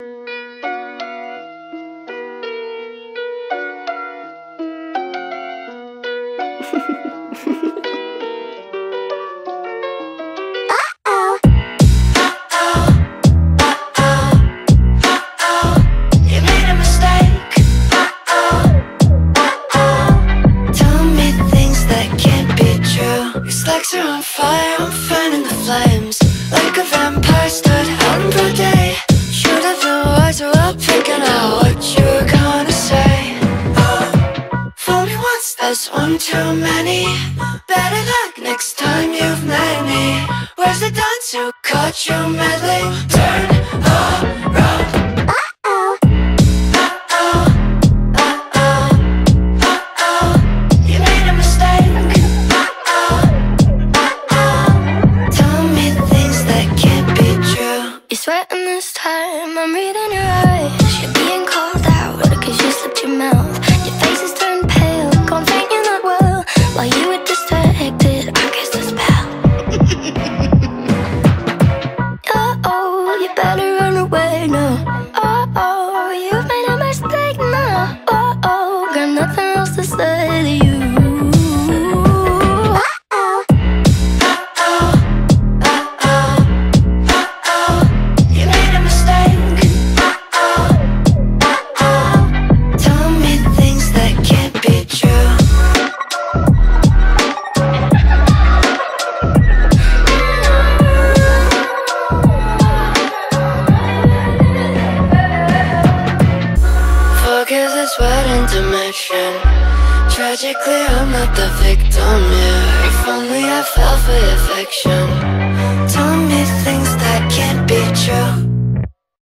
You made a mistake. Tell me things that can't be true. Your slacks are on fire, I'm fanning the flames. Like a vampire stood out in broad day. That's one too many. Better luck next time you've met me. Where's the dance who caught you meddling? Turn around. You made a mistake. Tell me things that can't be true. You're sweating this time, I'm reading your eyes. You're being called nothing else Wedding dimension. Tragically, I'm not the victim here. If only I fell for your